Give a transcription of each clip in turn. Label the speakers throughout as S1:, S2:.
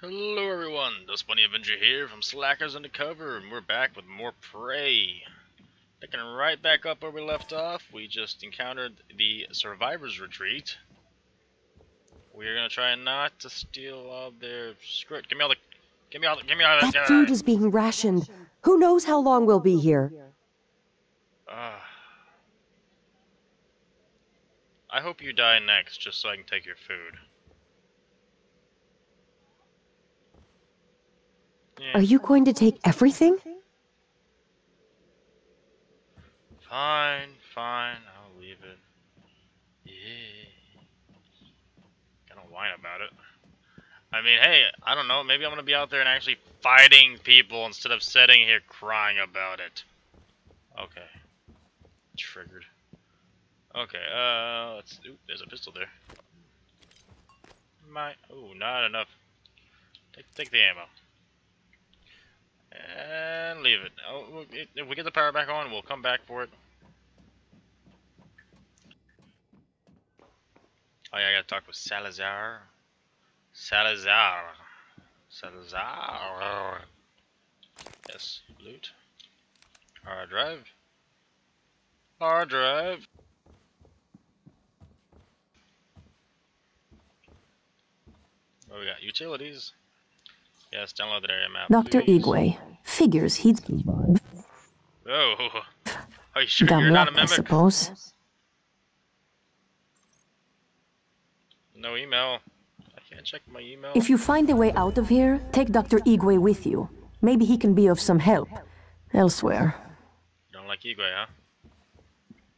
S1: Hello everyone, Dustbunny Avenger here from Slackers Undercover, and we're back with more Prey. Picking right back up where we left off, we just encountered the Survivor's Retreat. We're gonna try not to steal all their script. Give me all the, give me all the, give me all the.
S2: That food is being rationed. Who knows how long we'll be here?
S1: Uh, I hope you die next, just so I can take your food.
S2: Are you going to take everything?
S1: Fine, fine, I'll leave it. Yeah. Gonna whine about it. I mean, hey, I don't know, maybe I'm gonna be out there and actually fighting people instead of sitting here crying about it. Okay. Triggered. Okay, uh, let's, ooh, there's a pistol there. My, ooh, not enough. Take, take the ammo. And leave it. Oh, if we get the power back on, we'll come back for it. Oh yeah, I gotta talk with Salazar. Salazar. Salazar. Yes, loot. Hard drive. Hard drive. What we got? Utilities. Yes, download that area map.
S2: Dr. Igwe figures he'd.
S1: Oh, are you sure
S2: Dumb
S1: you're not
S2: luck,
S1: a
S2: I suppose.
S1: No email. I can't check my email.
S2: If you find a way out of here, take Dr. Igwe with you. Maybe he can be of some help. Elsewhere.
S1: Don't like Igwe, huh?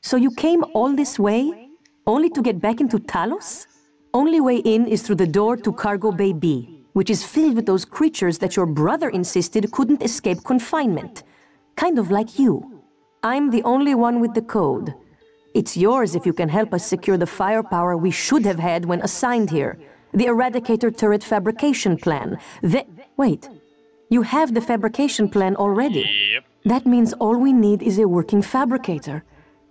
S2: So you came all this way? Only to get back into Talos? Only way in is through the door to Cargo Bay B, which is filled with those creatures that your brother insisted couldn't escape confinement. Kind of like you. I'm the only one with the code. It's yours if you can help us secure the firepower we should have had when assigned here. The Eradicator turret fabrication plan. The... Wait. You have the fabrication plan already.
S1: Yep.
S2: That means all we need is a working fabricator.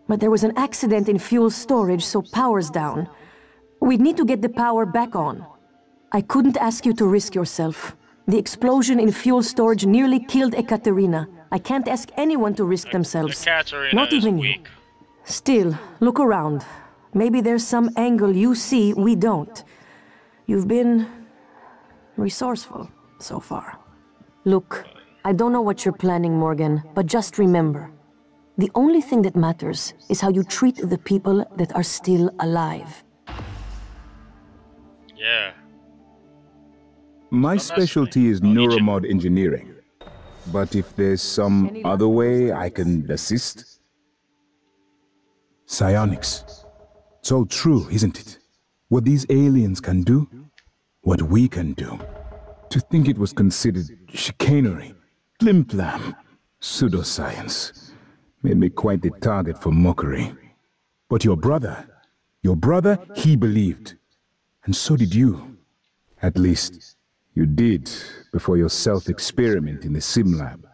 S2: But there was an accident in fuel storage, so power's down. We'd need to get the power back on. I couldn't ask you to risk yourself. The explosion in fuel storage nearly killed Ekaterina. I can't ask anyone to risk themselves.
S1: Ekaterina
S2: Not even you.
S1: weak.
S2: Still, look around. Maybe there's some angle you see we don't. You've been resourceful so far. Look, I don't know what you're planning, Morgan, but just remember. The only thing that matters is how you treat the people that are still alive.
S1: Yeah.
S3: My specialty is neuromod engineering. But if there's some other way I can assist? Psionics. It's all true, isn't it? What these aliens can do, what we can do. To think it was considered chicanery, glimplam, pseudoscience, made me quite the target for mockery. But your brother, your brother, he believed. And so did you. At least, you did before your self-experiment in the sim lab.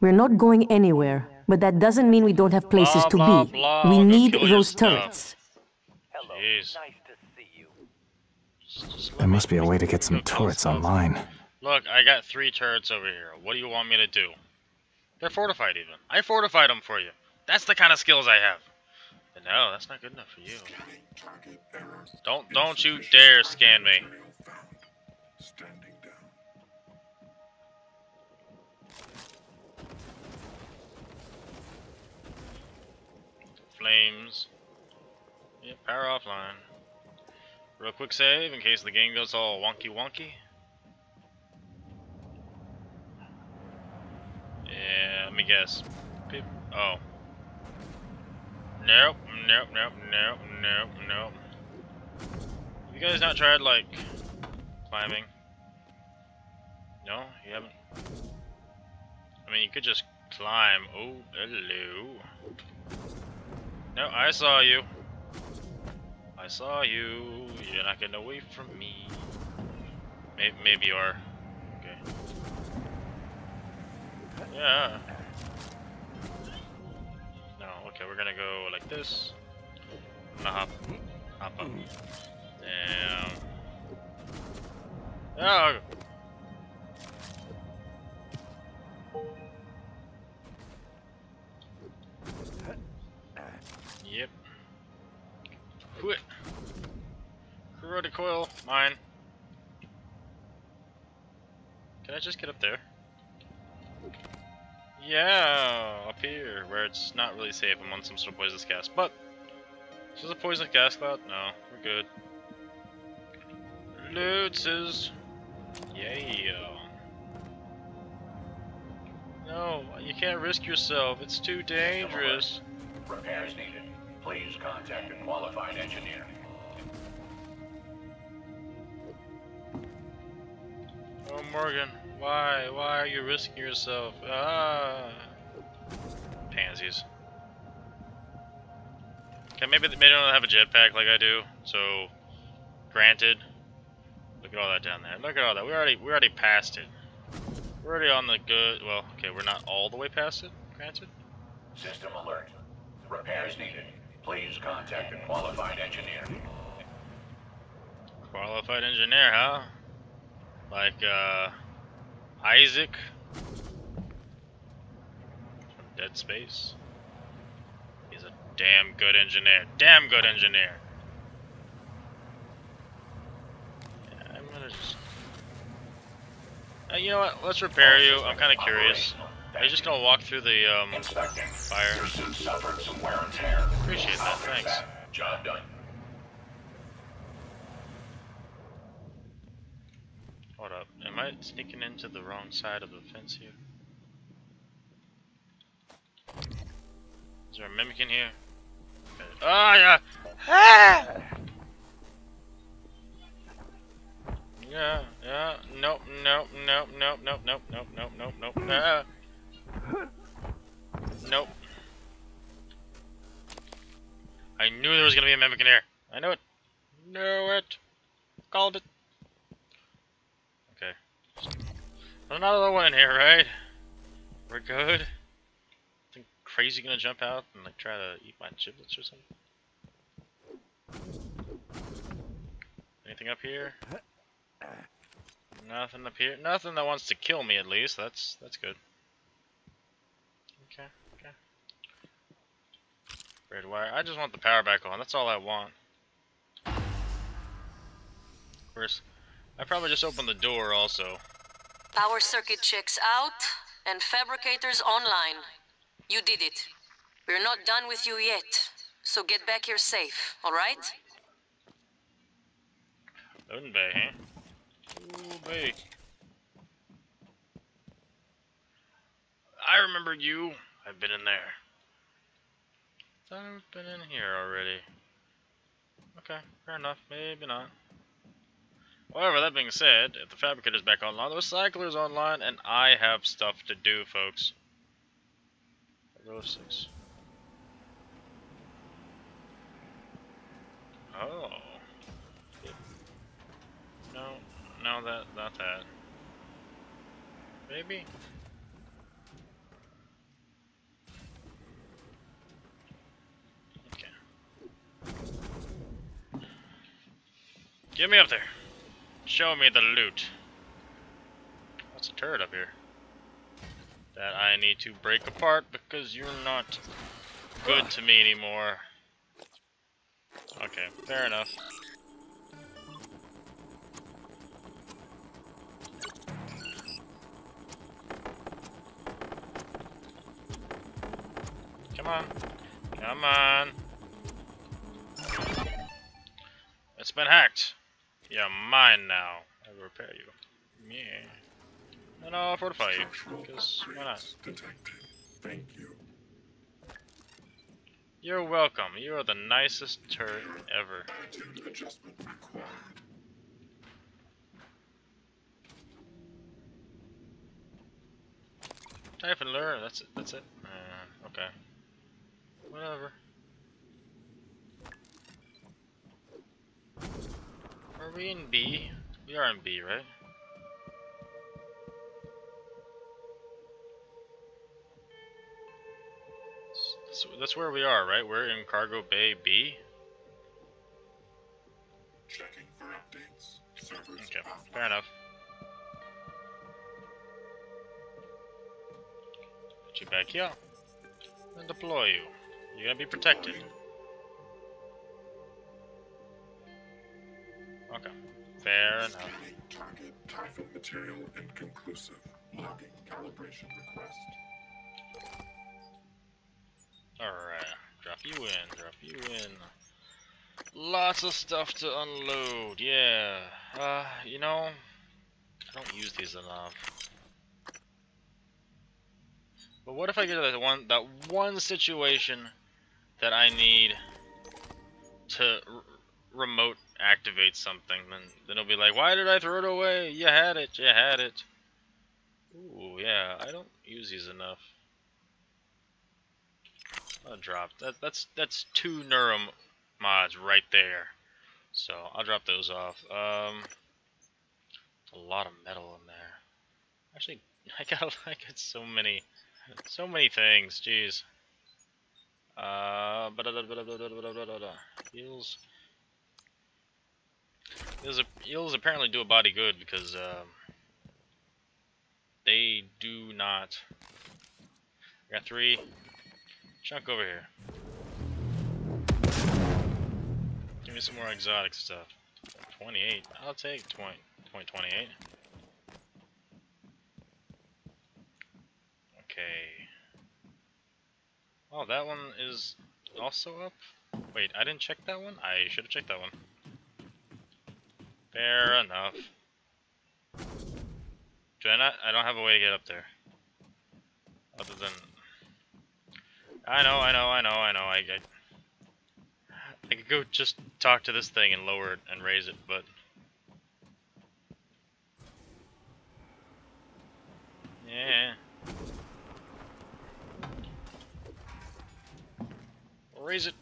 S2: We're not going anywhere, but that doesn't mean we don't have places
S1: Blah,
S2: to
S1: blah,
S2: be.
S1: blah,
S2: we need
S1: kill your
S2: those
S1: stuff.
S2: turrets.
S1: Jeez. Just- just let
S4: There must be a way to get some turrets online.
S1: Look, I got three turrets over here. What do you want me to do? They're fortified even. I fortified them for you. That's the kind of skills I have. But no, that's not good enough for you. Don't don't you dare scan me. Flames. Yep, power offline. Real quick save in case the game goes all wonky wonky. Yeah, let me guess. Oh. Nope, nope, nope, nope, nope, nope. You guys not tried, like, climbing? No? You haven't? I mean, you could just climb. Oh, hello. No, I saw you. I saw you. You're not getting away from me. Maybe, maybe you are. Okay. Yeah. No, okay, we're gonna go like this. I'm gonna hop, hop up. Damn. Oh. Quit. Corroded coil, mine. Can I just get up there? Yeah, up here, where it's not really safe. I'm on some sort of poisonous gas. But, is this a poisonous gas cloud? No, we're good. Lutzes. Yeah. No, you can't risk yourself. It's too dangerous.
S4: Repairs needed. Please contact a qualified engineer.
S1: Oh, Morgan, why? Why are you risking yourself? Ah. Pansies. Okay, maybe they don't have a jetpack like I do, so granted. Look at all that down there. Look at all that. We already we already passed it. We're already on the good. Well, okay, we're not all the way past it. Granted.
S4: System alert. Repairs needed. Please contact a qualified engineer.
S1: Qualified engineer, huh? Like uh, Isaac from Dead Space. He's a damn good engineer. Damn good engineer. Yeah, I'm gonna just. Uh, you know what? Let's repair you. I'm kind of curious. You just gonna walk through the um? Fire.
S4: Your suit suffered some wear and tear.
S1: Appreciate that. Thanks.
S4: that. Job done.
S1: Hold up. Am I sneaking into the wrong side of the fence here? Is there a mimic in here? Ah, yeah! Ah! Yeah, yeah, nope, nope, nope, nope, nope, nope, nope, nope, nope, nope, ah. Nope. I knew there was gonna be a mimic in here. I knew it. Knew it. Called it. Okay. There's another one in here, right? We're good. Think crazy gonna jump out and like try to eat my giblets or something? Anything up here? Nothing up here. Nothing that wants to kill me at least. That's that's good. Okay, okay. Red wire. I just want the power back on. That's all I want. Of course, I probably just opened the door also.
S2: Power circuit checks out and fabricators online. You did it. We're not done with you yet, so get back here safe, alright?
S1: Loading bay, huh? Ooh, bay. I remember you. I've been in there. Thought I've been in here already. Okay, fair enough. Maybe not. However, that being said, if the fabricator's back online, the recycler's online, and I have stuff to do, folks. Row six. Oh. No, no, that, not that. Maybe? Okay. Get me up there. Show me the loot. What's a turret up here? That I need to break apart because you're not good to me anymore. Okay, fair enough. Come on. Come on. It's been hacked. You're mine now. I will repair you. Yeah. And I'll fortify you. Because why not?
S5: Detected. Thank you.
S1: You're welcome. You are the nicest turret ever.
S5: Required.
S1: Typhon lure. That's it. That's it. Uh, okay. Whatever. Are we in B? We are in B, right? That's, that's where we are, right? We're in Cargo Bay B?
S5: Checking for updates. Servers
S1: okay,
S5: offline.
S1: fair enough. Put you back here. And deploy you. You're gonna be protected. Fair enough.
S5: Target. Typhon material inconclusive. Logging calibration request.
S1: Alright, drop you in, drop you in. Lots of stuff to unload, yeah. Uh, you know, I don't use these enough. But what if I get that one that one situation that I need to remote activate something? Then then it'll be like, why did I throw it away? You had it, you had it. Ooh, yeah, I don't use these enough. I'll drop that. That's that's two Neurum mods right there. So I'll drop those off. Um, a lot of metal in there. Actually, I got I got so many, so many things. Jeez. Uh, heals. Heals, heals apparently do a body good because um, they do not. I got three. Chunk over here. Give me some more exotic stuff. 28. I'll take 20, 20 28. Okay. Oh, that one is also up? Wait, I didn't check that one? I should have checked that one. Fair enough. Do I not? I don't have a way to get up there. Other than... I know, I know, I know, I know, I, I... I could go just talk to this thing and lower it and raise it, but... Yeah. Raise it.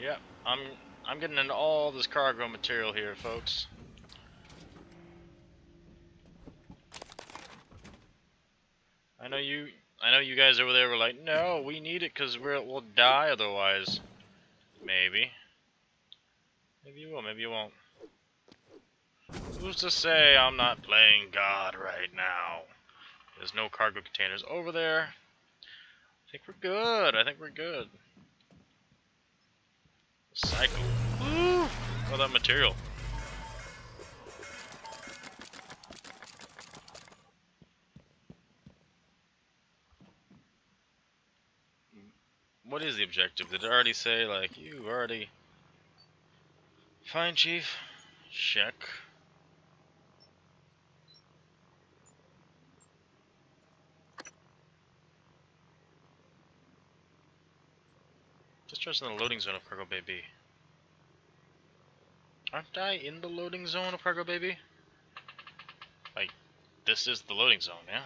S1: Yep, I'm I'm getting into all this cargo material here, folks. I know you I know you guys over there were like, no, we need it because we'll die otherwise. Maybe. Maybe you will, maybe you won't. Who's to say I'm not playing God right now? There's no cargo containers over there. I think we're good. I think we're good. Cycle. Woo! All that material. What is the objective? Did it already say, like, you already... Fine, Chief. Check. Just trust in the loading zone of Cargo Bay B. Aren't I in the loading zone of Cargo Bay B? Like, this is the loading zone, yeah?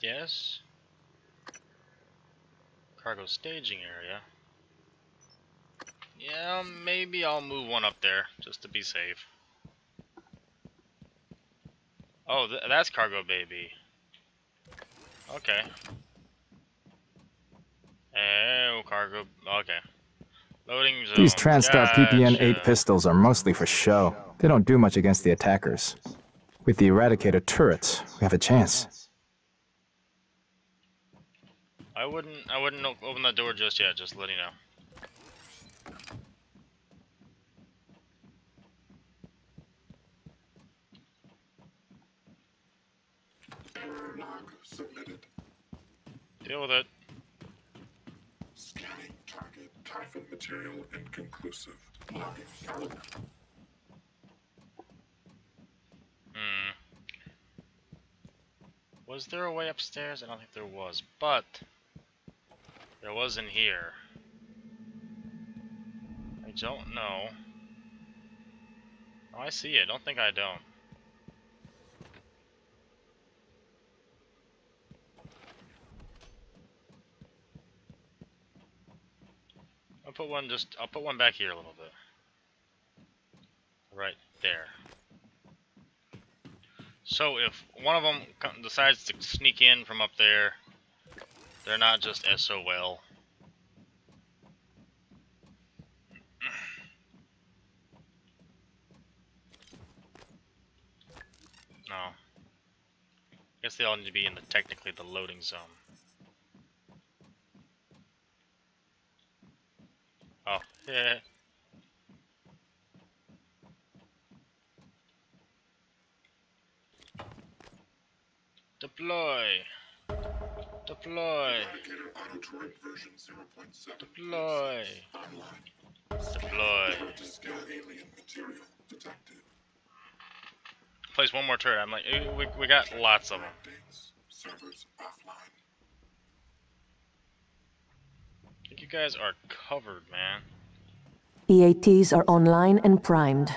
S1: Yes. Cargo staging area. Yeah, maybe I'll move one up there, just to be safe. Oh, th that's Cargo Bay B. Okay. Oh, cargo. Okay. Loading zone.
S6: These TranStar
S1: gotcha.
S6: PPN-8 pistols are mostly for show. They don't do much against the attackers. With the Eradicator turrets, we have a chance.
S1: I wouldn't. I wouldn't open that door just yet. Just letting you know.
S5: Submitted.
S1: Deal with it.
S5: Scanning target. Typhon material inconclusive. Logging.
S1: Hmm. Was there a way upstairs? I don't think there was, but there was in here. I don't know. Oh, I see it. Don't think I don't. I'll put one just, I'll put one back here a little bit. Right there. So if one of them decides to sneak in from up there, they're not just SOL. no. I guess they all need to be in the technically the loading zone. Deploy. Deploy.
S5: Eradicator auto turret version 0.7.
S1: Deploy. Deploy. Place one more turret. I'm like, eh, we, we got lots of them. I think you guys are covered, man.
S2: EATs are online and primed.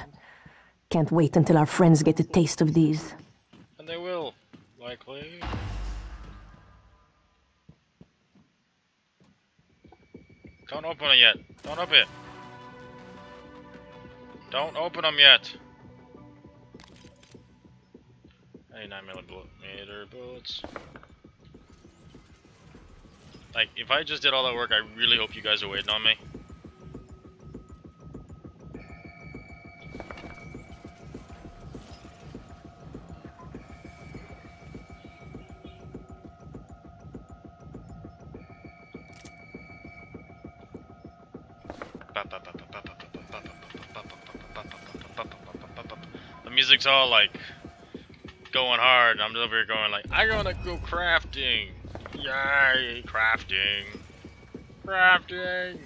S2: Can't wait until our friends get a taste of these.
S1: And they will, likely. Don't open it yet. Don't open it. Don't open them yet. 99 millimeter bullets. Like, if I just did all that work, I really hope you guys are waiting on me. All like going hard. and I'm just over here going like, I gotta go crafting. Yay, crafting. Crafting.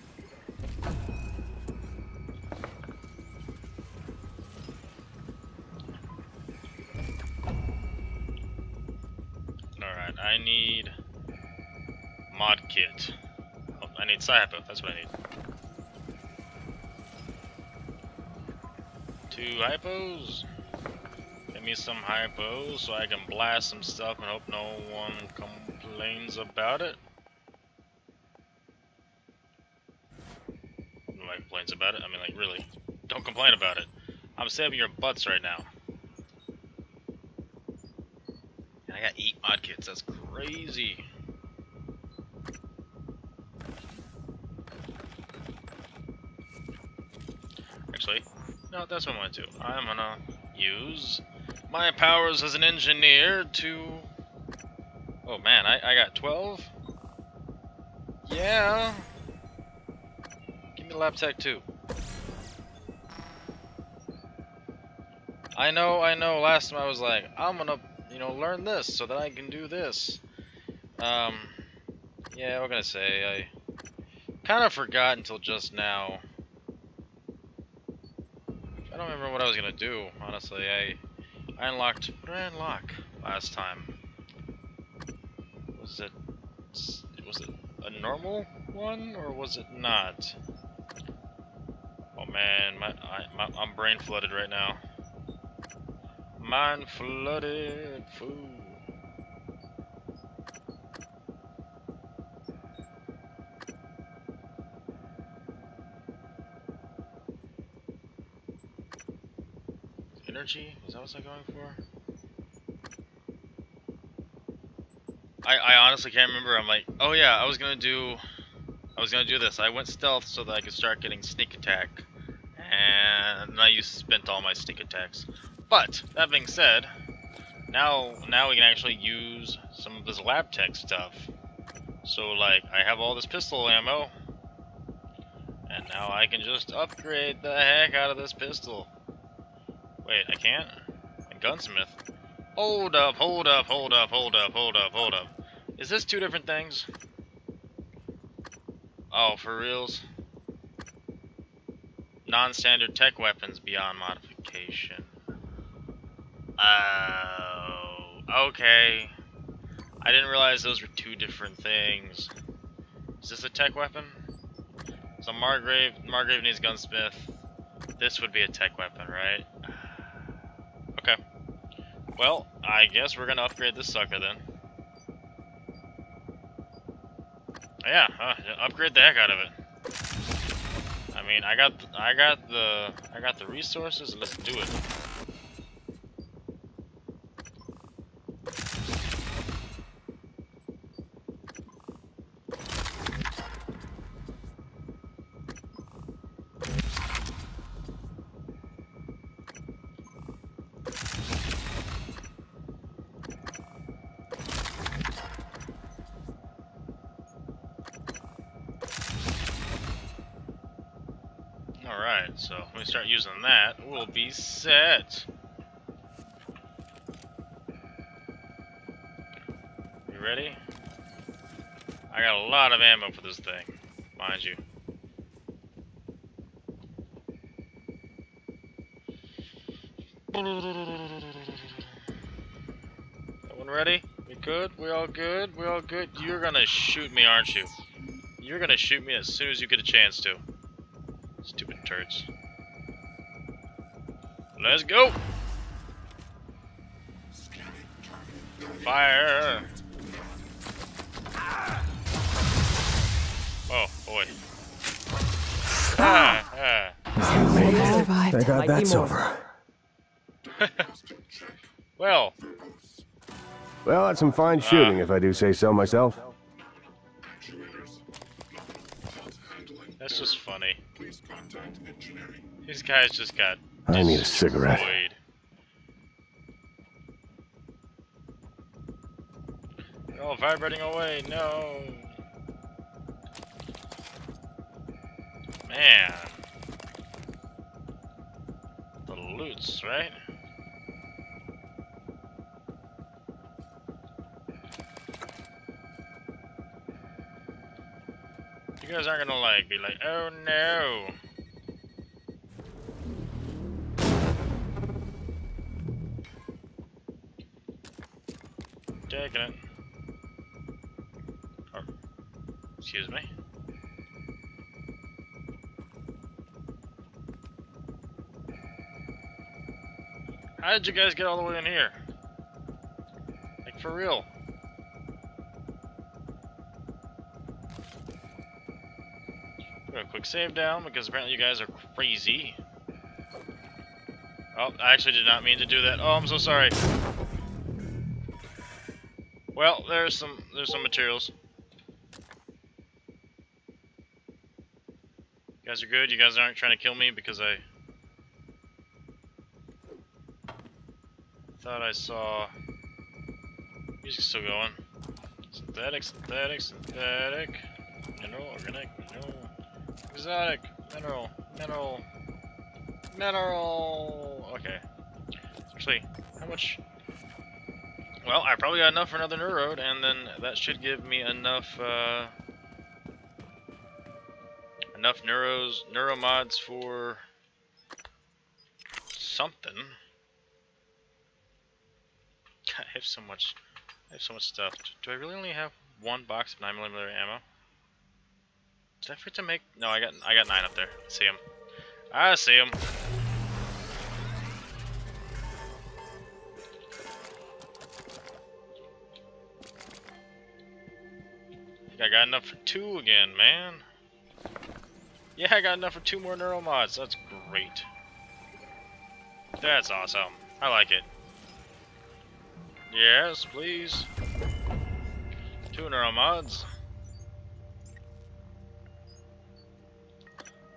S1: Alright, I need mod kit. Oh, I need Cypher, that's what I need. Two hypos. Give me some hypos so I can blast some stuff and hope no one complains about it. Nobody complains about it. I mean, like, really. Don't complain about it. I'm saving your butts right now. And I got eight mod kits. That's crazy. Actually, no, that's what I'm gonna do. I'm gonna use my powers as an engineer to... Oh man, I, I got 12? Yeah. Give me the lab tech too. I know, I know, last time I was like, I'm gonna, you know, learn this so that I can do this. Um, yeah, what can I say? I kind of forgot until just now. I don't remember what I was gonna do, honestly. I I unlocked what did I unlock last time? Was it was it a normal one or was it not? Oh man, my, I, my I'm brain flooded right now. Mind flooded fool. Energy? That what I'm going for? I, I honestly can't remember. I'm like, oh yeah, I was gonna do, I was gonna do this. I went stealth so that I could start getting sneak attack, and I used spent all my sneak attacks. But that being said, now now we can actually use some of this lab tech stuff. So like, I have all this pistol ammo, and now I can just upgrade the heck out of this pistol. Wait, I can't? Gunsmith? Hold up, hold up, hold up, hold up, hold up, hold up. Is this two different things? Oh, for reals? Non-standard tech weapons beyond modification. Oh, okay. I didn't realize those were two different things. Is this a tech weapon? So Margrave, Margrave needs gunsmith. This would be a tech weapon, right? Well, I guess we're gonna upgrade this sucker then. Yeah, uh, upgrade the heck out of it. I mean, I got, I got the, I got the resources. Let's do it. Be set. You ready? I got a lot of ammo for this thing, mind you. Everyone ready? We good? We all good? We all good? You're gonna shoot me, aren't you? You're gonna shoot me as soon as you get a chance to. Stupid turds. Let's go! Fire! Oh, boy. Ah, ah.
S7: Thank God that's over.
S1: Well,
S7: Well, that's some fine shooting, if I do say so myself.
S5: Actuators. Not handling.
S1: that's just funny.
S5: Please contact engineering.
S1: These guys just got
S7: I need a cigarette.
S1: They're all vibrating away. No. Man. The loots, right? You guys aren't gonna like be like, oh no. Taking it. Oh, excuse me. How did you guys get all the way in here? Like for real? Put a quick save down because apparently you guys are crazy. Oh, I actually did not mean to do that. Oh, I'm so sorry. Well, there's some there's some materials. You guys are good. You guys aren't trying to kill me because I thought I saw music's still going. Synthetic, synthetic, synthetic. Mineral, organic, mineral, exotic, mineral, mineral, mineral. Okay. Actually, how much? Well, I probably got enough for another neurode, and then that should give me enough, uh, enough neuros, neuromods for something. God, I have so much, I have so much stuff. Do I really only have one box of 9mm ammo? Did I forget to make? No, I got, I got nine up there. I see him. I see him. I got enough for two again, man. Yeah, I got enough for two more neural mods. That's great. That's awesome. I like it. Yes, please. Two neural mods.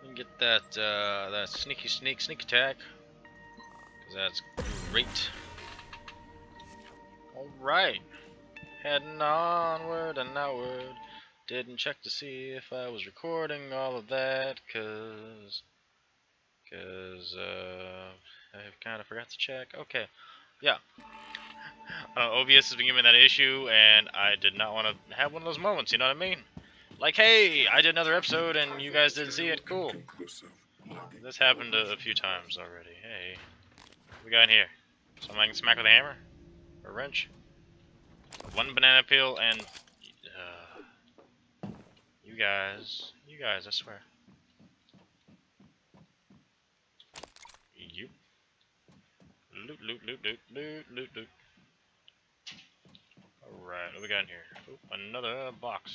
S1: And get that uh, that sneaky sneak sneak attack. Cause that's great. Alright. Heading onward and outward. Didn't check to see if I was recording all of that, cause, cause, uh, I kind of forgot to check. Okay, yeah. Uh, OBS has been giving me that issue, and I did not want to have one of those moments, you know what I mean? Like, hey, I did another episode, and you guys didn't see it, cool. This happened a, a few times already. Hey, we got in here? Something I can smack with a hammer? Or a wrench? One banana peel and you guys, you guys, I swear. You. Loot, loot, loot, loot, loot, loot, loot. Alright, what we got in here? Oop, another box.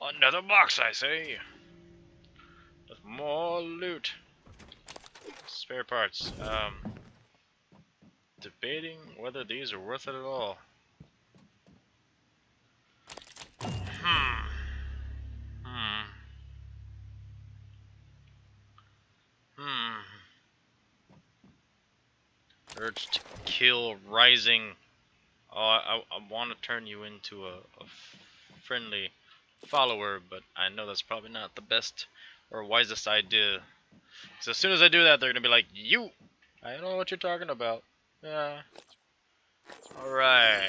S1: Another box, I say! With more loot. Spare parts. Um, debating whether these are worth it at all. Hmm. Hmm. Hmm. Urge to kill rising. Oh, I, I, want to turn you into a, a friendly follower, but I know that's probably not the best or wisest idea. So as soon as I do that, they're gonna be like, you! I don't know what you're talking about. Yeah. Alright.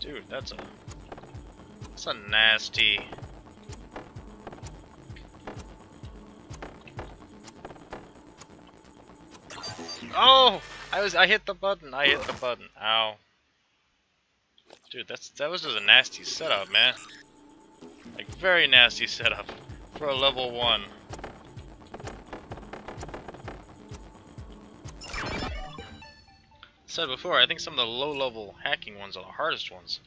S1: Dude, that's a... That's a nasty... Oh! I was- I hit the button, I hit the button. Ow. Dude, that's that was just a nasty setup, man. Like, very nasty setup for a level 1. Said before, I think some of the low-level hacking ones are the hardest ones.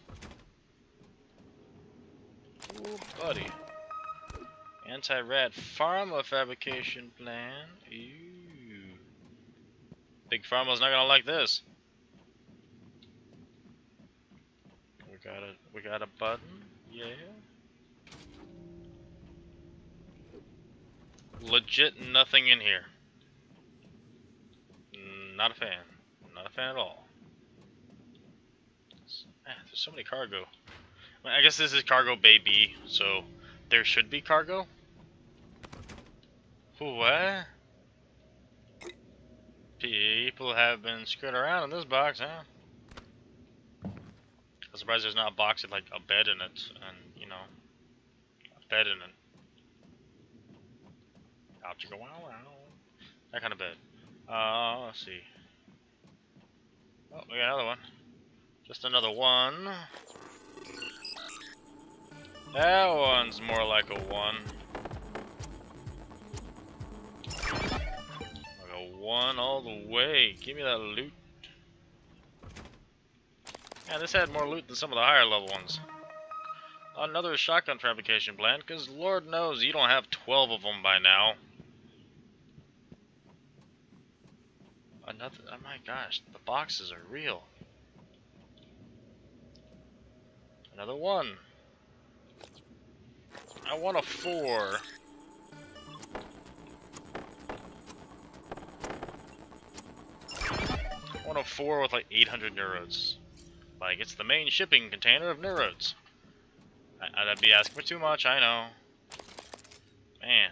S1: Ooh, buddy. Anti-Rad pharma fabrication plan. Ew. Big Pharma's not gonna like this. We got a we got a button, yeah. Legit nothing in here. Not a fan. Not a fan at all. Man, there's so many cargo. I guess this is cargo bay B, so there should be cargo. What? People have been screwed around in this box, huh? I'm surprised there's not a box with like a bed in it, and you know, a bed in it. Ouch, go wow wow. That kind of bed. Uh, let's see. Oh, we got another one. Just another one. That one's more like a one. One all the way. Give me that loot. Yeah, this had more loot than some of the higher level ones. Another shotgun fabrication plant, because Lord knows you don't have 12 of them by now. Another, oh my gosh, the boxes are real. Another one. I want a four. I want a four with like 800 neurodes. Like, it's the main shipping container of neurodes. I, I'd be asking for too much, I know. Man.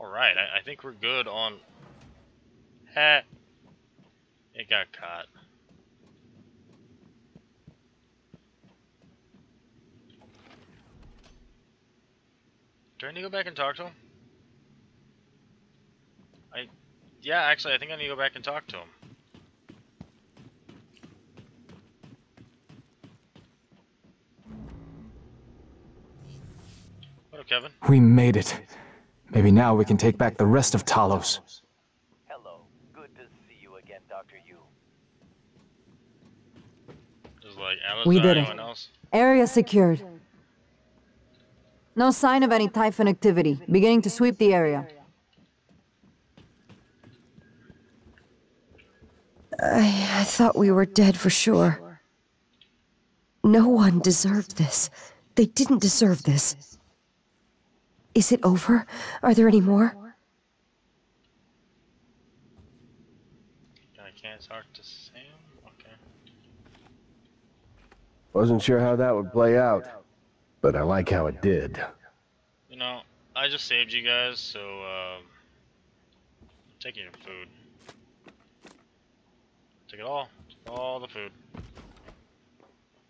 S1: Alright, I, I think we're good on... Ha! It got caught. Do I need to go back and talk to him? I... Yeah, actually, I think I need to go back and talk to him. What up, Kevin?
S6: We made it. Maybe now we can take back the rest of Talos.
S8: Hello. Good to see you again, Dr. Yu.
S1: Like
S9: We did it.
S1: else?
S9: Area secured. No sign of any Typhon activity. Beginning to sweep the area.
S10: I, I thought we were dead for sure. No one deserved this. They didn't deserve this. Is it over? Are there any more?
S1: I can't talk to Sam? Okay.
S7: Wasn't sure how that would play out, but I like how it did.
S1: You know, I just saved you guys, so, um... I'm taking your food. Take it all. All the food.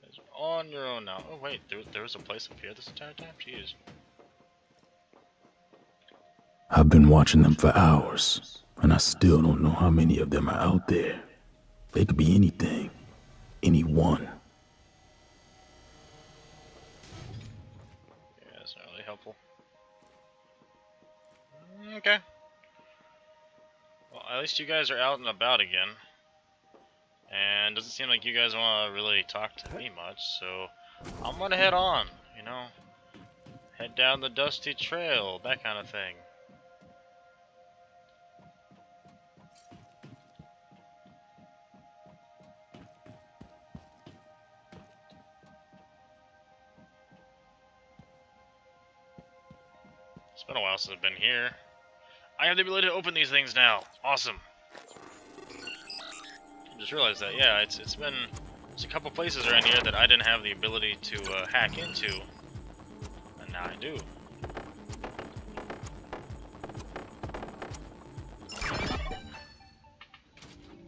S1: It's on your own now. Oh wait, there, there was a place up here this entire time? Jeez.
S3: I've been watching them for hours, and I still don't know how many of them are out there. They could be anything. Anyone.
S1: Yeah, that's not really helpful. Mm, Okay. Well, at least you guys are out and about again. And doesn't seem like you guys want to really talk to me much, so I'm gonna head on, you know. Head down the dusty trail, that kind of thing. been a while since I've been here. I have the ability to open these things now. Awesome. I just realized that. Yeah, it's it's been there's a couple places around here that I didn't have the ability to uh, hack into, and now I do.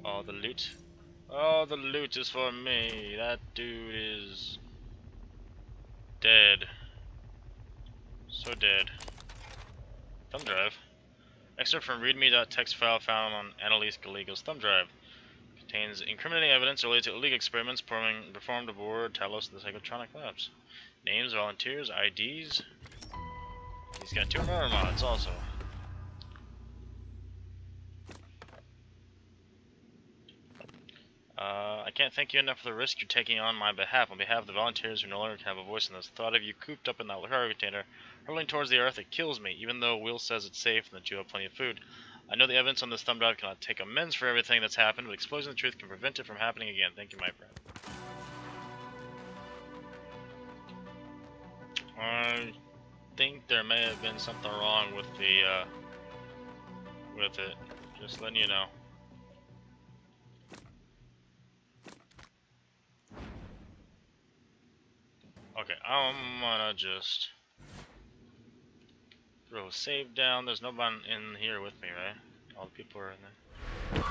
S1: All the loot. All the loot is for me. That dude is dead. So dead. Thumb drive. Excerpt from readme.txt file found on Annalise Gallego's thumb drive. Contains incriminating evidence related to illegal experiments performed aboard Talos the Psychotronic Labs. Names, volunteers, IDs. He's got two murder mods also. Uh, I can't thank you enough for the risk you're taking on my behalf. On behalf of the volunteers who no longer can have a voice in this, the thought of you cooped up in that cargo container, hurtling towards the earth, it kills me, even though Will says it's safe and that you have plenty of food. I know the evidence on this thumb drive cannot take amends for everything that's happened, but exposing the truth can prevent it from happening again. Thank you, my friend. I think there may have been something wrong with the, uh, with it. Just letting you know. Okay, I'm gonna just throw a save down. There's nobody in here with me, right? All the people are in there.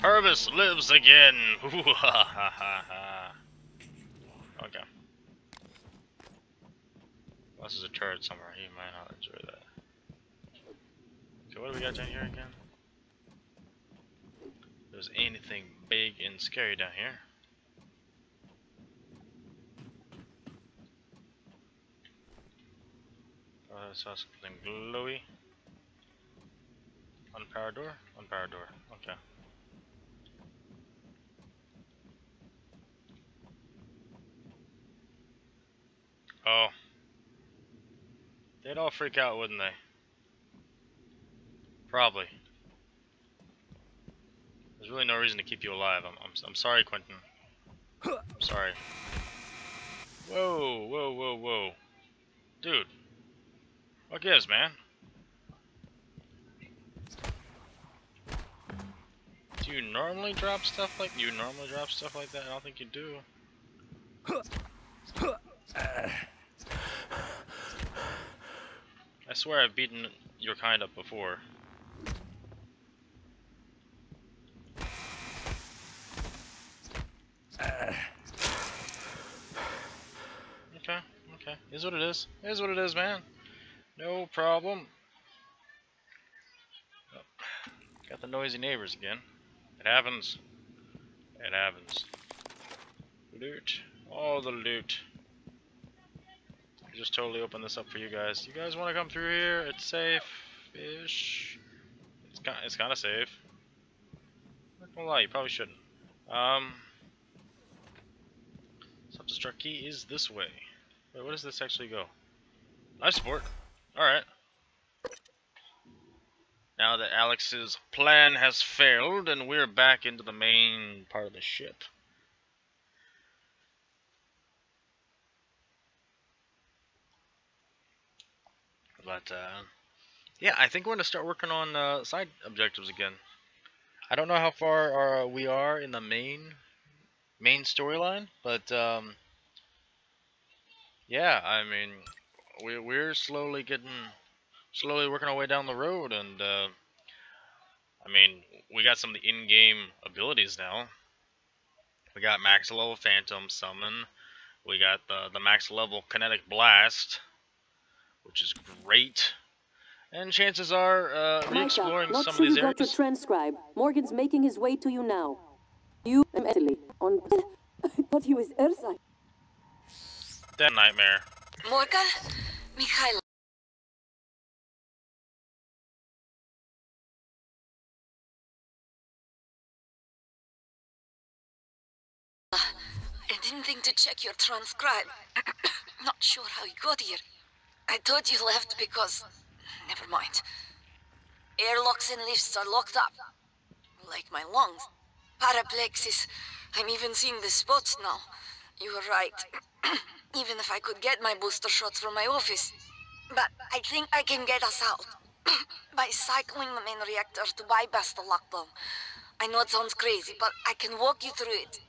S1: Purvis lives again! okay. Unless there's a turret somewhere, he might not enjoy that. Okay, what do we got down here again? There's anything big and scary down here. Uh, I saw something glowy. On power door? On power door. Okay. Oh. They'd all freak out, wouldn't they? Probably. There's really no reason to keep you alive. I'm, I'm, I'm sorry, Quentin. I'm sorry. Whoa, whoa, whoa, whoa. Dude. What gives, man? Do you normally drop stuff like you normally drop stuff like that? I don't think you do. I swear I've beaten your kind up before. Okay, okay. Is what it is. Is what it is, man. No problem. Oh, got the noisy neighbors again. It happens. It happens. Loot. All the loot. I just totally opened this up for you guys. You guys want to come through here? It's safe-ish. It's kind, it's kind of safe. Not gonna lie, you probably shouldn't. Um, self-destruct key is this way. Wait, where does this actually go? Life support. Alright. Now that Alex's plan has failed, and we're back into the main part of the ship. But, uh, yeah, I think we're going to start working on uh, side objectives again. I don't know how far uh, we are in the main main storyline, but, um, yeah, I mean, we we're slowly getting slowly working our way down the road and uh, I mean we got some of the in-game abilities now we got max level phantom summon we got the the max level kinetic blast which is great and chances are uh, re-exploring some
S2: sure
S1: of these
S2: you got your
S1: areas
S2: transcribe. Morgan's making his way to you now. You and Italy on. I thought he was Ersa.
S1: that nightmare
S11: Morgan? Mikhail. I didn't think to check your transcribe. Not sure how you got here. I thought you left because... Never mind. Airlocks and lifts are locked up. Like my lungs. Paraplexis. I'm even seeing the spots now. You were right. even if I could get my booster shots from my office. But I think I can get us out. By cycling the main reactor to bypass the lockdown. I know it sounds crazy, but I can walk you through it.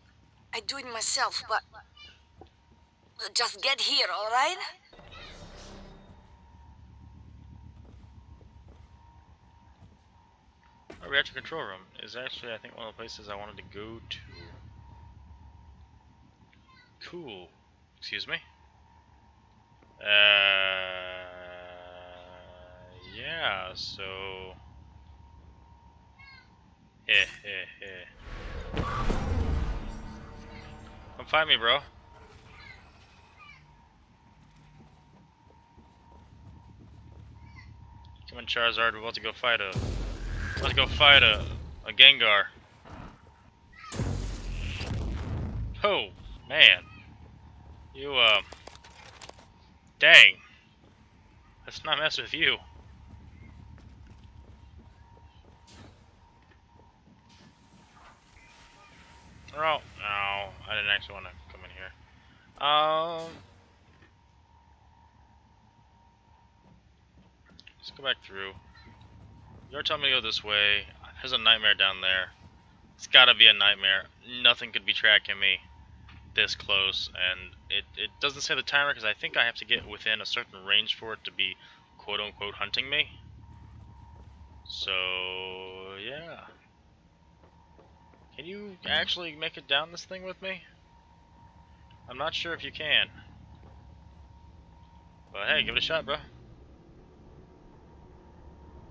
S11: I do it myself, but... Just get here, alright?
S1: Our reactor control room is actually, I think, one of the places I wanted to go to. Cool. Excuse me? Uh, yeah, so... Heh heh heh. Come find me, bro. Come on, Charizard. We're about to go fight a. Let's go fight a a Gengar. Oh man, you uh. Dang. Let's not mess with you. Oh, no, I didn't actually want to come in here. Um, let's go back through. You're telling me to go this way. There's a nightmare down there. It's gotta be a nightmare. Nothing could be tracking me this close, and it, it doesn't say the timer because I think I have to get within a certain range for it to be quote-unquote hunting me. So, yeah. Can you actually make it down this thing with me? I'm not sure if you can. But hey, give it a shot, bro.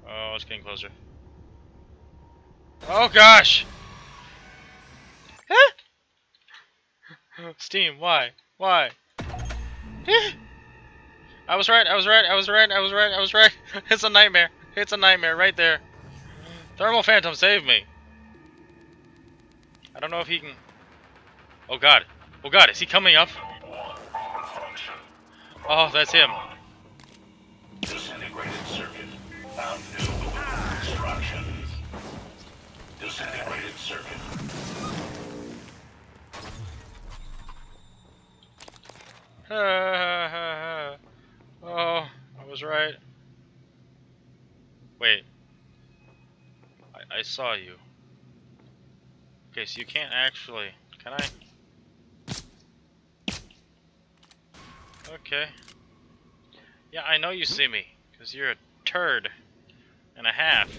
S1: Oh, it's getting closer. Oh gosh! Huh? Steam, why? Why? I was right, I was right, I was right, I was right, I was right. It's a nightmare. It's a nightmare right there. Thermal Phantom, save me. I don't know if he can... Oh god. Oh god, is he coming up? Oh, that's him.
S4: Disintegrated circuit. Found new instructions. Disintegrated
S1: oh, I was right. Wait. I, I saw you. Okay, so you can't actually... Can I? Okay. Yeah, I know you hmm? see me, because you're a turd and a half.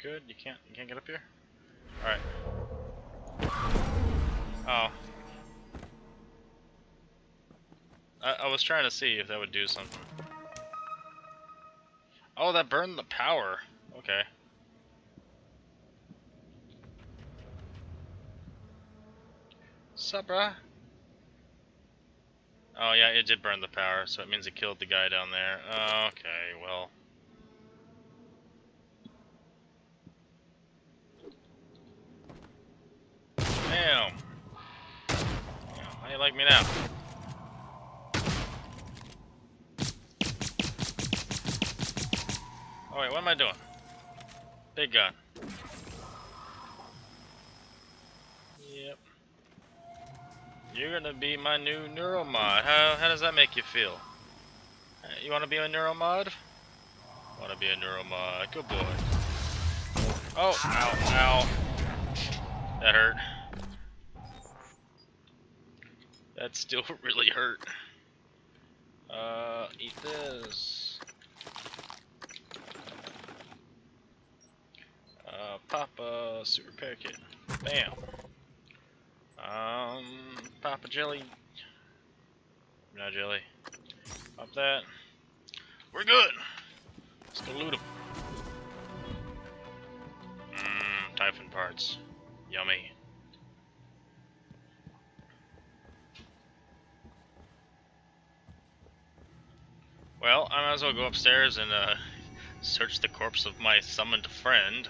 S1: Good, you can't you can't get up here? Alright. Oh. I, I was trying to see if that would do something. Oh, that burned the power. Okay. Sup, bruh? Oh, yeah, it did burn the power, so it means it killed the guy down there. Okay, well. Damn. How you like me now? Oh wait, what am I doing? Big gun. Yep. You're gonna be my new neuromod. How, how does that make you feel? Uh, You wanna be a neuromod? Wanna be a neuromod. Good boy. Oh, ow, ow. That hurt. That still really hurt. Uh, eat this. Uh, pop a super repair kit. Bam. Um, pop a jelly. Not jelly. Pop that. We're good. Let's go loot them. Mmm, Typhon parts. Yummy. Well, I might as well go upstairs and uh, search the corpse of my summoned friend.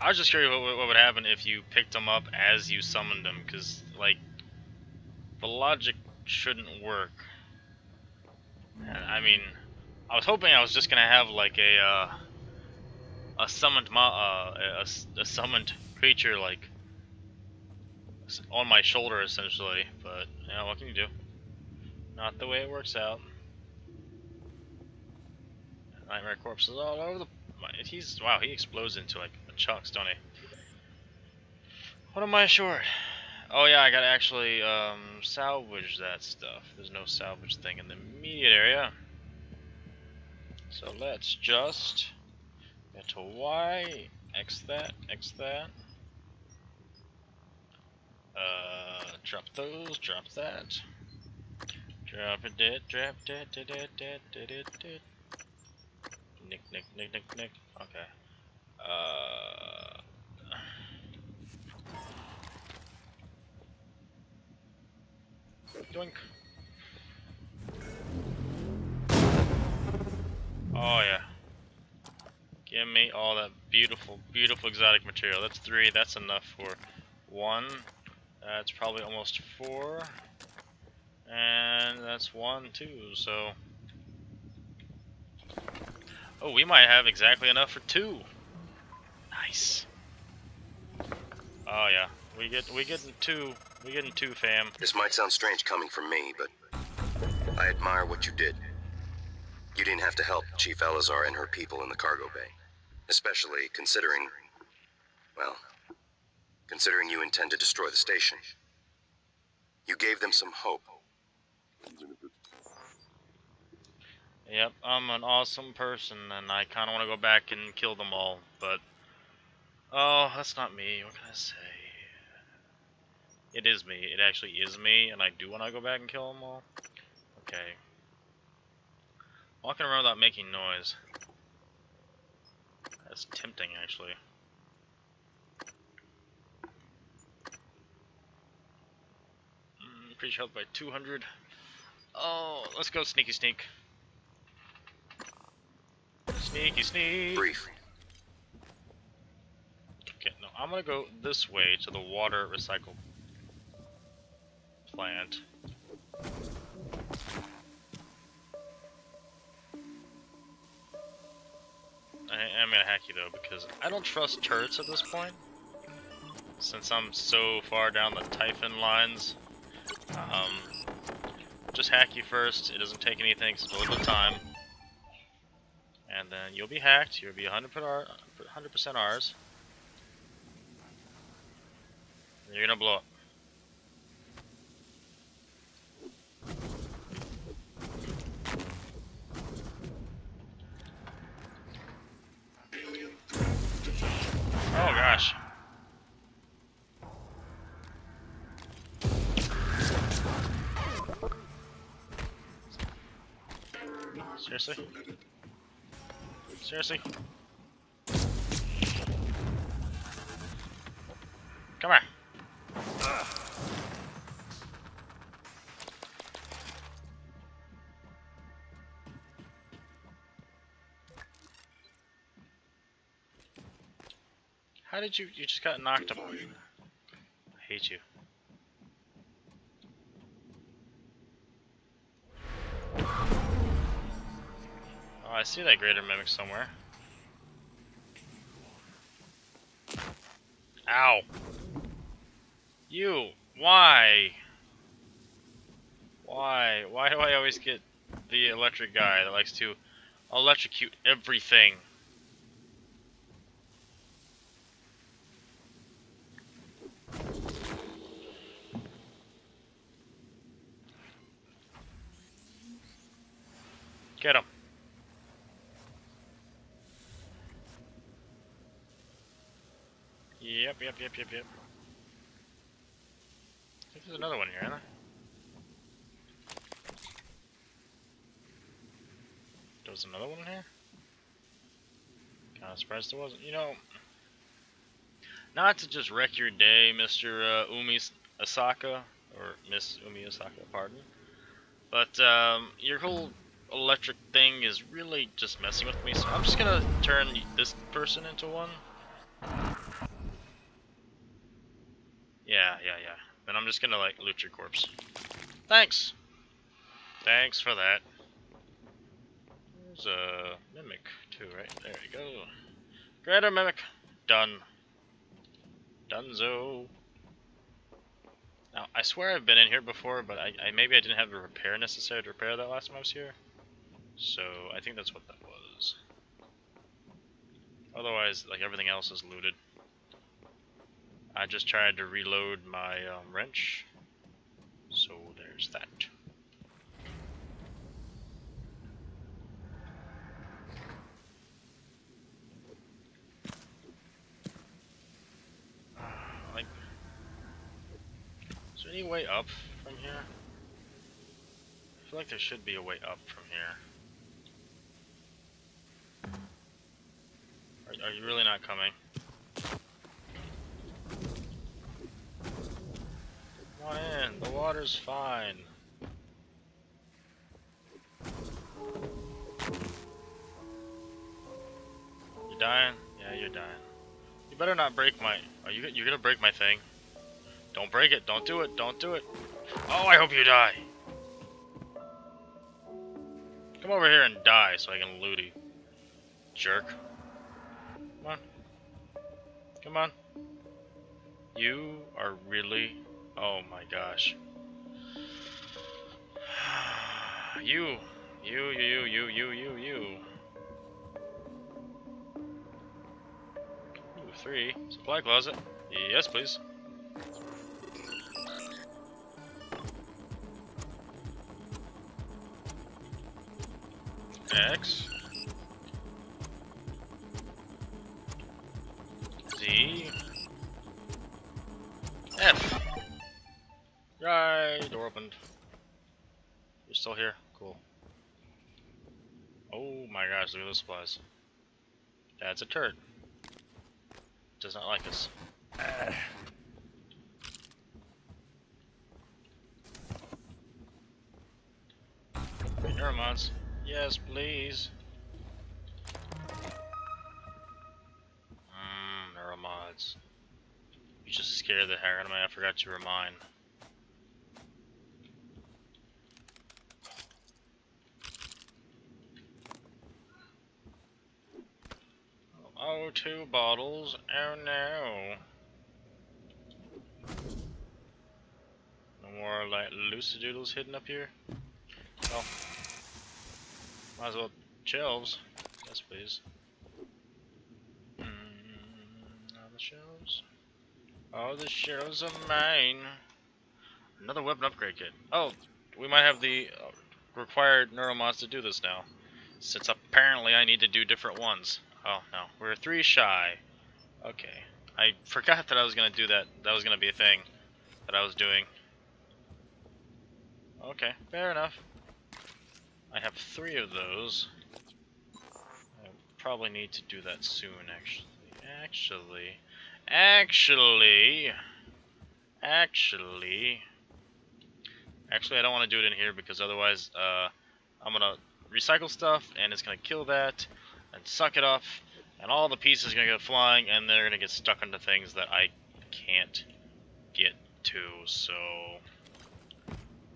S1: I was just curious what, what would happen if you picked him up as you summoned him, because, like, the logic shouldn't work. I mean, I was hoping I was just gonna have, like, a, uh, a summoned, mo uh, a, a summoned creature, like, on my shoulder, essentially, but, you know, what can you do? Not the way it works out. Nightmare corpses all over the He's wow, he explodes into like chunks, don't he? What am I short? Oh yeah, I gotta actually um, salvage that stuff. There's no salvage thing in the immediate area. So let's just get to Y, X that, X that. Uh, drop those, drop that. Drop it, dead, drop dead, dead, dead, dead, dead, dead. Nick, nick, nick, nick, nick. Okay. Uh. Doink. Oh yeah. Give me all that beautiful, beautiful exotic material. That's three. That's enough for one. That's probably almost four. And that's one, two, so... Oh, we might have exactly enough for two. Nice. Oh yeah, we get we getting two. We getting two, fam.
S12: This might sound strange coming from me, but I admire what you did. You didn't have to help Chief Elazar and her people in the cargo bay. Especially considering, well, considering you intend to destroy the station. You gave them some hope.
S1: Yep, I'm an awesome person, and I kind of want to go back and kill them all, but... Oh, that's not me. What can I say? It is me. It actually is me, and I do want to go back and kill them all. Okay. Walking around without making noise. That's tempting, actually. Pretty sure by 200. Oh, let's go sneaky sneak. Sneaky sneak.
S12: Brief.
S1: Okay, no, I'm gonna go this way to the water recycle plant. I am gonna hack you though because I don't trust turrets at this point. Since I'm so far down the Typhon lines. Um, just hack you first. It doesn't take anything. It's a little bit of time. And then you'll be hacked. You'll be 100% ours. You're gonna blow up. Oh gosh. Seriously? Seriously? Come on. How did you, you just got knocked up? I hate you. I see that greater mimic somewhere. Ow. You, why? Why? Why do I always get the electric guy that likes to electrocute everything? Get him. Yep, yep, yep, yep. I think there's another one here, there? There was another one in here? Kinda surprised there wasn't. You know, not to just wreck your day, Mr. Uh, Umi Asaka, or Miss Umi Asaka, pardon. But um, your whole electric thing is really just messing with me, so I'm just gonna turn this person into one. Yeah, yeah. Then I'm just gonna, like, loot your corpse. Thanks! Thanks for that. There's a mimic, too, right? There you go. Greater mimic. Done. Dunzo. Now, I swear I've been in here before, but I, I maybe I didn't have the repair necessary to repair that last time I was here. So, I think that's what that was. Otherwise, like, everything else is looted. I just tried to reload my um, wrench. So there's that. Like, is there any way up from here? I feel like there should be a way up from here. Are, are you really not coming? On the water's fine. You dying? Yeah, you're dying. You better not break my. Are you? You're gonna break my thing? Don't break it. Don't do it. Don't do it. Oh, I hope you die. Come over here and die so I can loot you. Jerk. Come on. Come on. You are really... Oh my gosh. You. You, you, you, you, you, you. Ooh, three. Supply closet. Yes, please. X. Z. F. Yay! Door opened. You're still here. Cool. Oh my gosh, look at those supplies. That's a turd. Does not like us. Ah. Neuromods. Yes, please. Mmm, neuromods. You just scared the heck out of me. I forgot to remind. Two bottles. Oh no. No more like doodles hidden up here. Well, might as well shelves. Yes, please. Mm, the shelves? Oh, the shelves are mine. Another weapon upgrade kit. Oh, we might have the uh, required neuromods to do this now, since apparently I need to do different ones. Oh, no. We're three shy. Okay. I forgot that I was going to do that. That was going to be a thing that I was doing. Okay, fair enough. I have three of those. I probably need to do that soon, actually. Actually, actually, actually, actually, I don't want to do it in here because otherwise, uh, I'm gonna recycle stuff and it's gonna kill that and suck it off, and all the pieces are gonna go flying and they're gonna get stuck into things that I can't get to. So,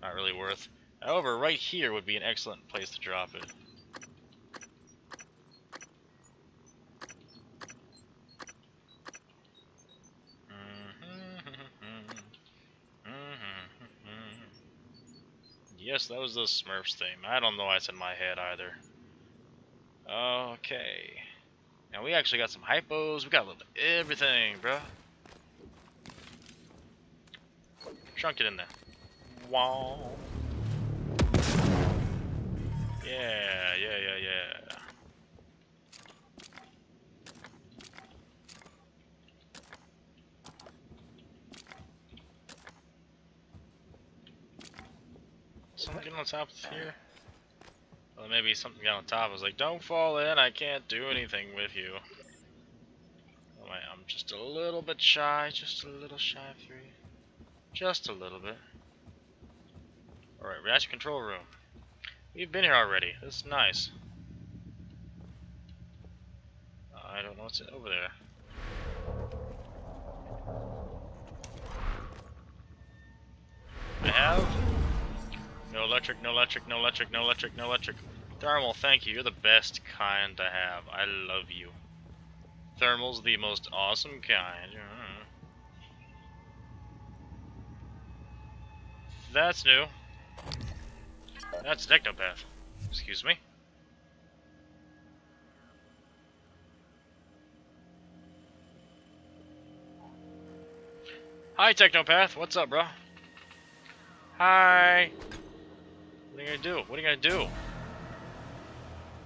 S1: not really worth. However, right here would be an excellent place to drop it. Mm-hmm. Mm-hmm. Mm-hmm. Yes, that was the Smurfs theme. I don't know why it's in my head either. Okay. Now we actually got some hypos. We got a little bit everything, bro. Shrunk it in there. Wow. Yeah, yeah, yeah, yeah. Something on top of here? Well, maybe something got on top I was like, don't fall in, I can't do anything with you. Oh, wait, I'm just a little bit shy, just a little shy of three. Just a little bit. Alright, reactor control room. We've been here already. This is nice. I don't know what's over there. I have no electric, no electric, no electric, no electric, no electric. Thermal, thank you. You're the best kind to have. I love you. Thermal's the most awesome kind. Mm. That's new. That's Technopath. Excuse me. Hi, Technopath. What's up, bro? Hi. What are you gonna do? What are you gonna do?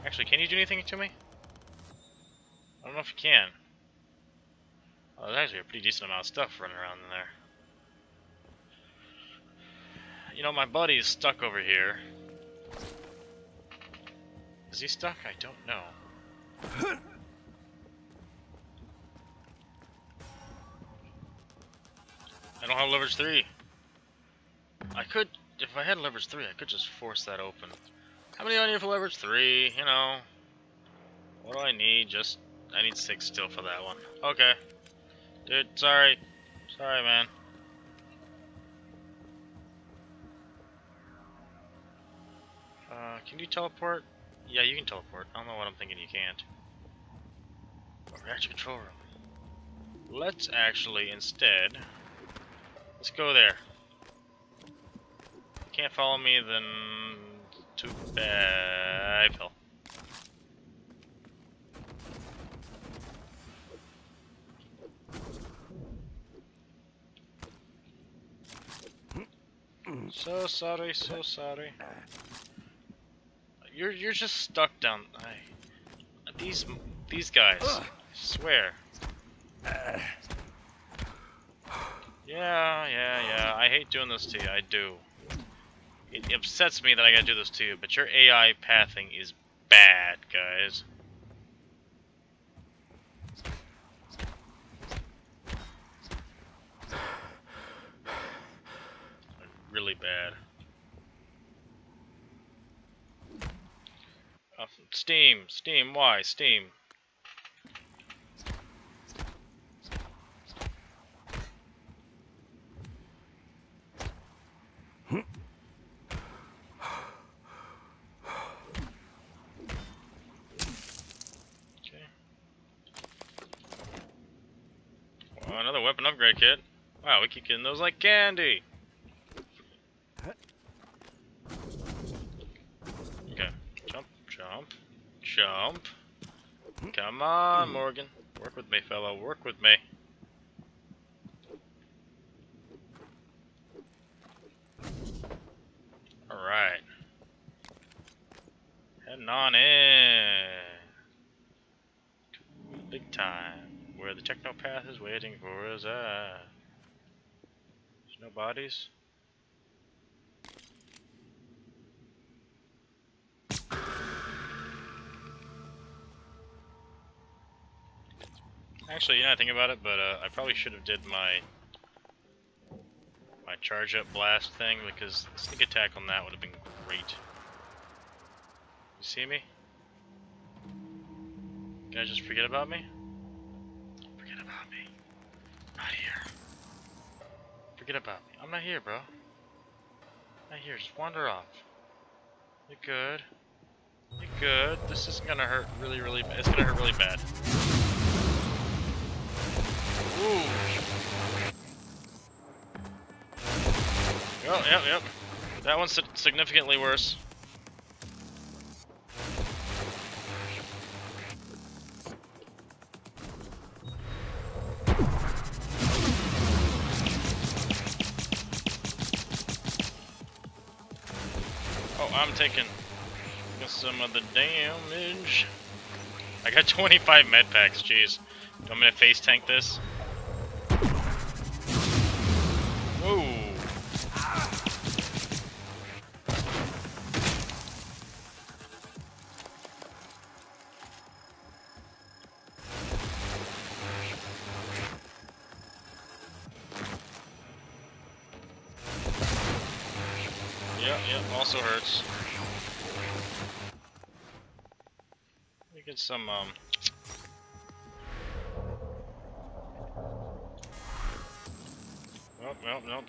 S1: Actually, can you do anything to me? I don't know if you can. Oh, there's actually a pretty decent amount of stuff running around in there. You know, my buddy's stuck over here. Is he stuck? I don't know. I don't have leverage 3. I could, if I had leverage 3, I could just force that open. How many I need for leverage 3? You know. What do I need? Just, I need 6 still for that one. Okay. Dude, sorry. Sorry, man. Uh, can you teleport? Yeah, you can teleport. I don't know what I'm thinking you can't. Reactor control room. Let's actually, instead, let's go there. If you can't follow me, then too bad. I fell. So sorry, so sorry. You're you're just stuck down. I, these these guys. I swear. Yeah, yeah, yeah. I hate doing this to you. I do. It upsets me that I gotta do this too, but your AI pathing is bad, guys. Really bad. Uh, Steam, Steam, why? Steam. Okay. Well, another kit. Wow, we keep getting those like candy. Okay, jump, jump, jump. Come on, Morgan. Work with me, fellow. Work with me. Alright. Heading on in. Big time. Where the technopath is waiting for us. Ah. There's no bodies. Actually, you know, I think about it, but uh, I probably should have did my my charge up blast thing because sneak attack on that would have been great. You see me? Can I just forget about me? Forget about me. I'm not here, bro. Not here. Just wander off. You're good. You're good. This isn't gonna hurt really, really. bad. It's gonna hurt really bad. Ooh. Oh, yep, yep. That one's significantly worse. Taking some of the damage. I got 25 med packs, jeez. Me to face tank this? Some, um... Nope, nope, nope.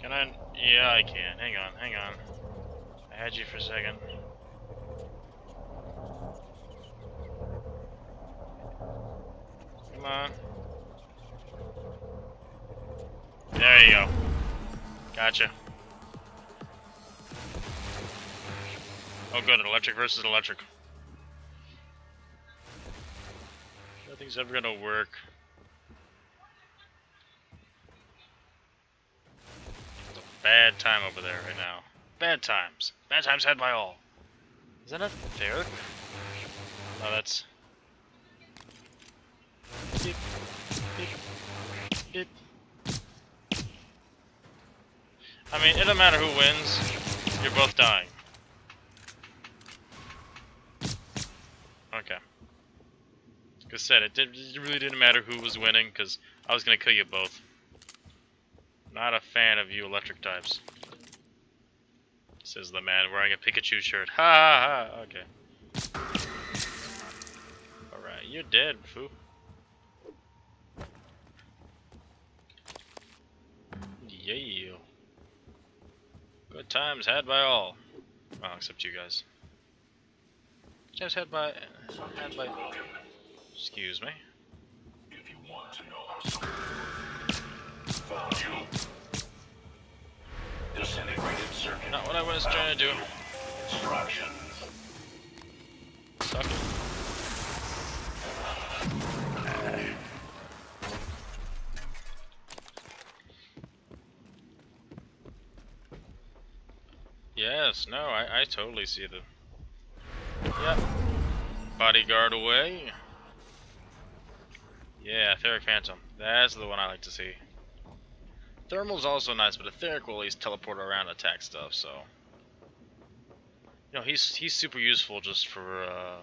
S1: Can I? Yeah, I can. Hang on, hang on. I had you for a second. Come on. There you go. Gotcha. Oh good, electric versus electric. nothing's ever gonna work. It's a bad time over there right now. Bad times. Bad times had by all. Is that not fair? No, that's... Beep. Beep. Beep. I mean, it doesn't matter who wins, you're both dying. Like I said, it, did, it really didn't matter who was winning, because I was going to kill you both. Not a fan of you electric types. Says the man wearing a Pikachu shirt. Ha ha ha, okay. Alright, you're dead, foo. Yeah. Good times had by all. Well, except you guys. Just had by... had by... Excuse me.
S4: If you want to know how found you, disintegrated circuit.
S1: Not what I was trying to do.
S4: Instructions.
S1: Suck it. Yes, no, I, I totally see the... Yep. Bodyguard away. Yeah, Etheric Phantom. That's the one I like to see. Thermal's also nice, but Etheric will at least teleport around and attack stuff, so... You know, he's, he's super useful just for, uh,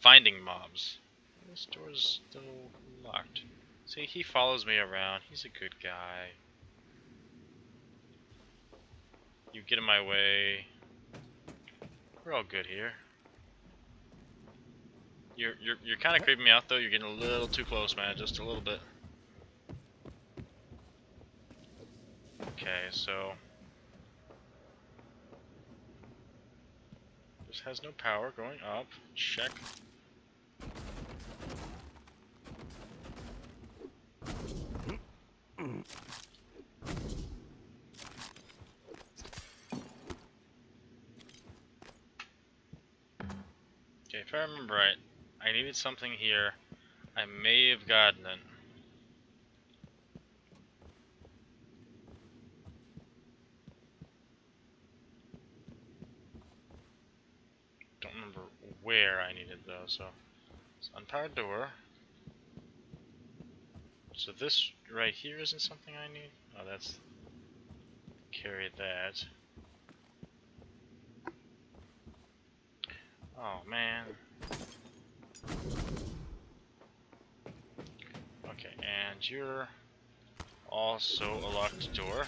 S1: finding mobs. This door's still locked. See, he follows me around. He's a good guy. You get in my way. We're all good here. You're you're you're kind of creeping me out though. You're getting a little too close, man. Just a little bit. Okay, so this has no power going up. Check. Okay, if I remember right, I needed something here. I may have gotten it. Don't remember where I needed though, so it's unpowered door. So this right here isn't something I need? Oh, that's carry that. Oh man. Okay, and you're also a locked door.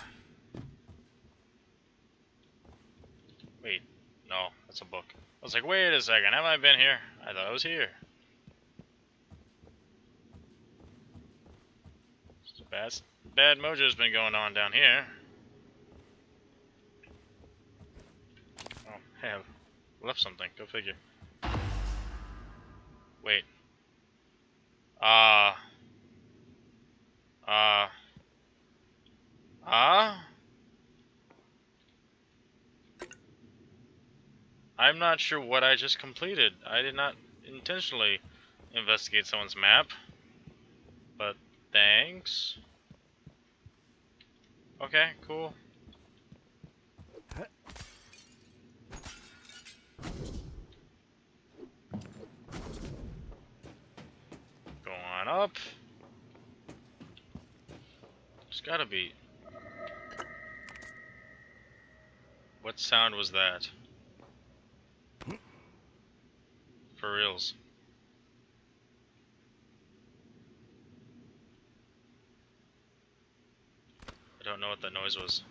S1: Wait, no, that's a book. I was like, wait a second, have I been here? I thought I was here. Bad, bad mojo's been going on down here. Oh, hey, left something. Go figure. Wait. Uh. Uh, ah? Uh? I'm not sure what I just completed. I did not intentionally investigate someone's map. But thanks. Okay, cool. Going up. There's gotta be... What sound was that? For reals. I don't know what that noise was.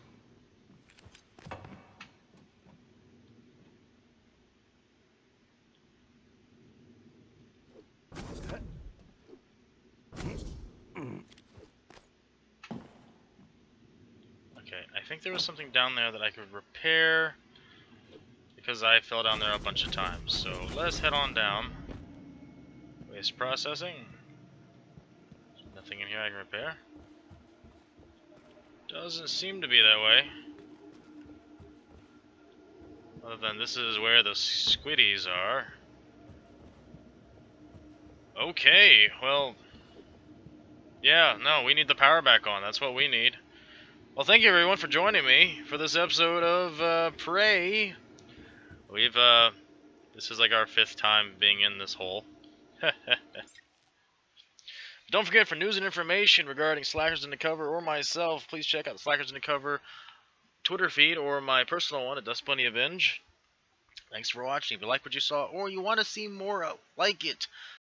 S1: Okay, I there was something down there that I could repair because I fell down there a bunch of times. So let's head on down. Waste processing. Nothing in here I can repair. Doesn't seem to be that way. Other than this is where the squiddies are. Okay, well... Yeah, no, we need the power back on. That's what we need. Well, thank you everyone for joining me for this episode of uh, Prey. We've uh, this is like our fifth time being in this hole. Don't forget for news and information regarding Slackers Undercover or myself, please check out the Slackers Undercover Twitter feed or my personal one at Dust of Binge. Thanks for watching. If you like what you saw or you want to see more like it,